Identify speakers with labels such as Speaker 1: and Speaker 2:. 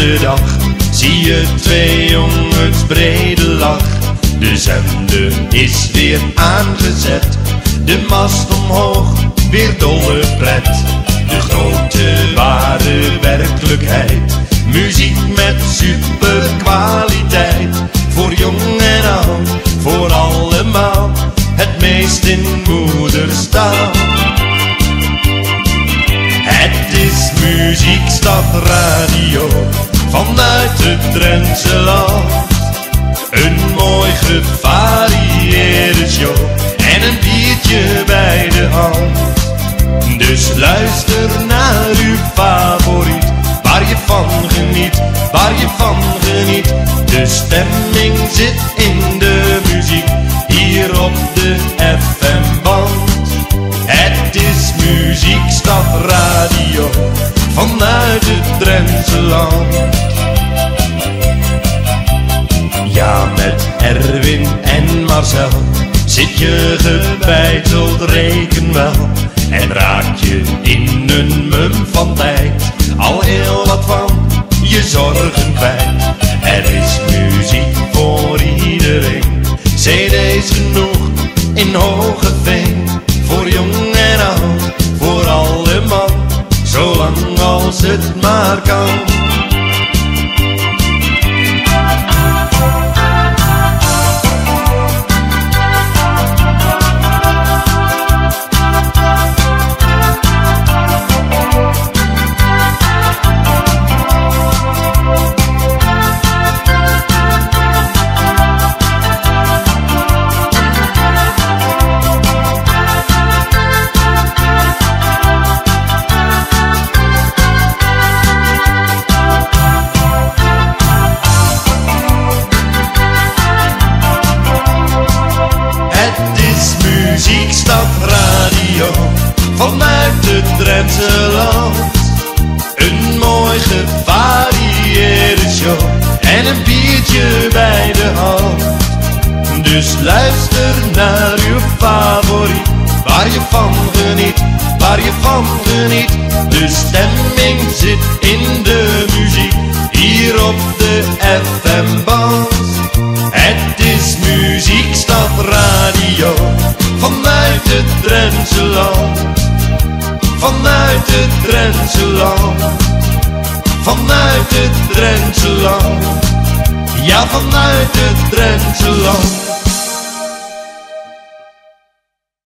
Speaker 1: de dag zie je twee jongens brede lach. De zender is weer aangezet, de mast omhoog, weer dolle pret. De grote ware werkelijkheid, muziek met super kwaliteit. Voor jong en oud, voor allemaal, het meest in moederstaal. Het is muziekstad radio Drentse land. Een mooi gevarieerde show en een biertje bij de hand. Dus luister naar uw favoriet, waar je van geniet, waar je van geniet. De stemming zit in de muziek, hier op de FM-band. Het is muziekstad radio, vanuit het Drentse land. Met Erwin en Marcel zit je gebeiteld, reken wel. En raak je in een mum van tijd al heel wat van je zorgen kwijt. Er is muziek voor iedereen, cd's genoeg in hoge veen. Voor jong en oud, voor alle man, zolang als het maar kan. Dus luister naar uw favoriet, waar je van geniet, waar je van geniet. De stemming zit in de muziek, hier op de FM-band. Het is muziekstad radio, vanuit het Drentse land. Vanuit het Drentse land, vanuit het Drentse land. Ja, vanuit het Drentse land.